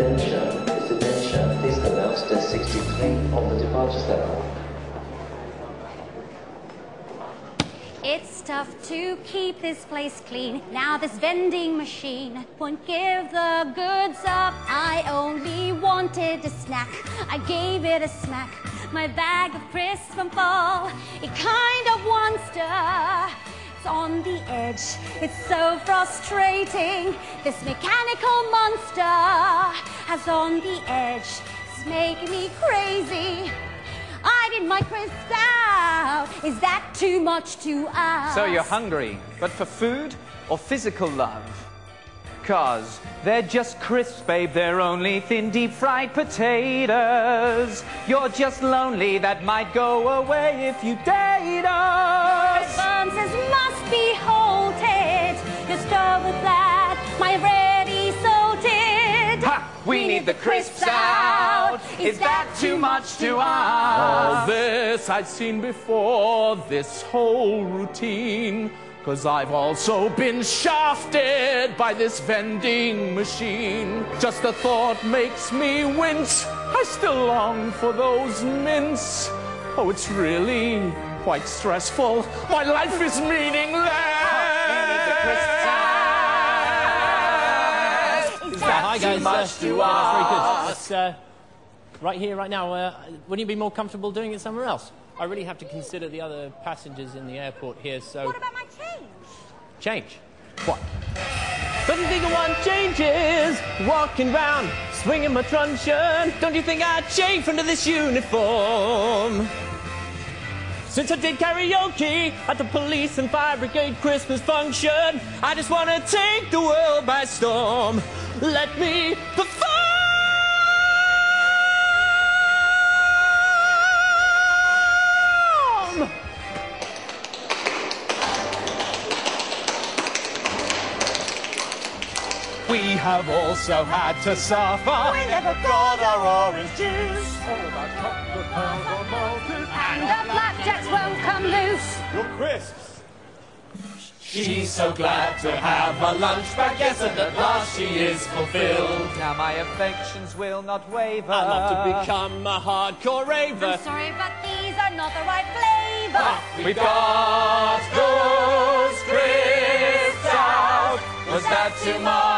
Please 63 on the departure level. It's tough to keep this place clean. Now this vending machine won't give the goods up. I only wanted a snack. I gave it a smack. My bag of crisps from fall, it kind of wants to it's on the edge. It's so frustrating, this mechanical monster has on the edge. It's making me crazy. I did my crisps out. Is that too much to ask? So you're hungry, but for food or physical love? Cause they're just crisps, babe, they're only thin deep fried potatoes. You're just lonely, that might go away if you date us. Need the crisps out. Is that too much to ask? All this I've seen before, this whole routine. Cause I've also been shafted by this vending machine. Just the thought makes me wince. I still long for those mints. Oh, it's really quite stressful. My life is meaningless. Guys, much uh, to that's very good. ask? That's, uh, right here, right now. Uh, wouldn't you be more comfortable doing it somewhere else? I really have to consider the other passengers in the airport here, so What about my change? change. What? Don't you think I want changes? Walking round, swinging my truncheon. Don't you think I'd change under this uniform? Since I did karaoke at the police and fire brigade Christmas function, I just want to take the world by storm. Let me perform. have also had to suffer. We never got our orange juice. And the blackjacks won't come loose. Your crisps. She's so glad to have a lunch back, yes, and at last she is fulfilled. Now my affections will not waver. I'll have to become a hardcore raver. I'm sorry, but these are not the right flavour. Ah, we got those crisps out. Was that too much?